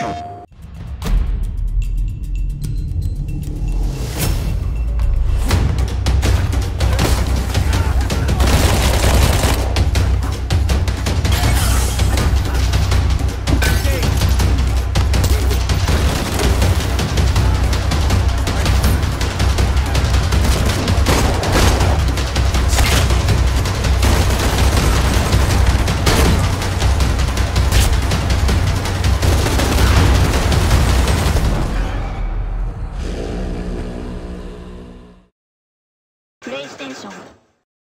Oh. プレイステーション